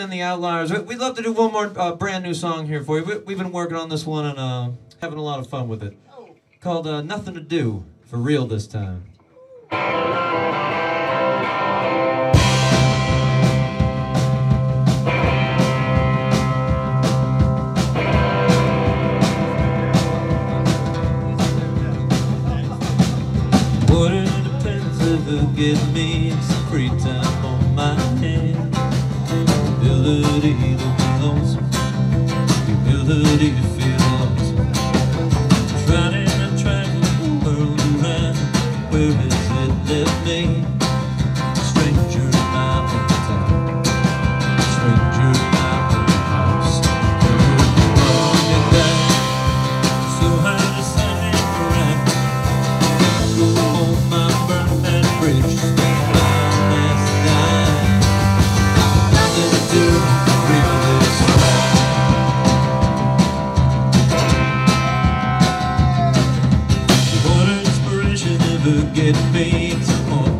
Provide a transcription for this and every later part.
and the Outliers. We- We'd love to do one more uh, brand new song here for you. We- We've been working on this one and uh, having a lot of fun with it. Called uh, Nothing to Do, for real this time. What it depends if it get me some free time on my hands. Ability to be lonesome, the ability to feel lonesome. Trying and trying the world around, where ever get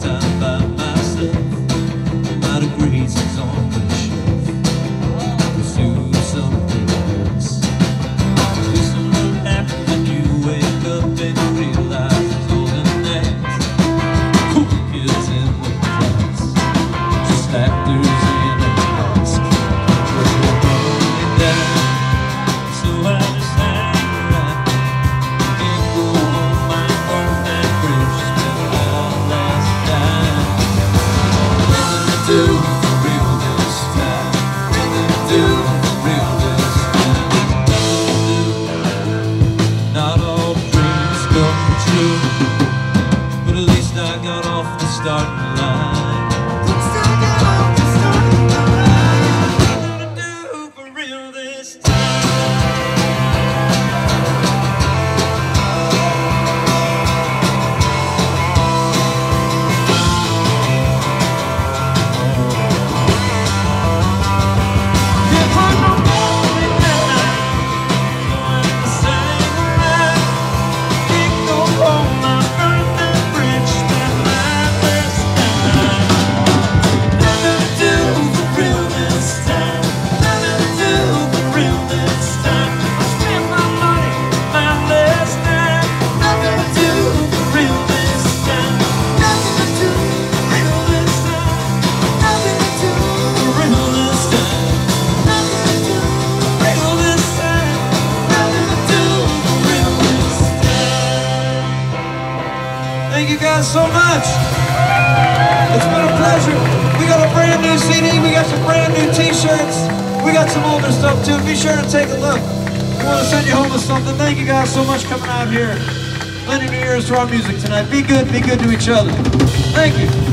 off guys so much. It's been a pleasure. We got a brand new CD. We got some brand new T-shirts. We got some older stuff too. Be sure to take a look. We want to send you home with something. Thank you guys so much coming out here, lending your ears to our music tonight. Be good. Be good to each other. Thank you.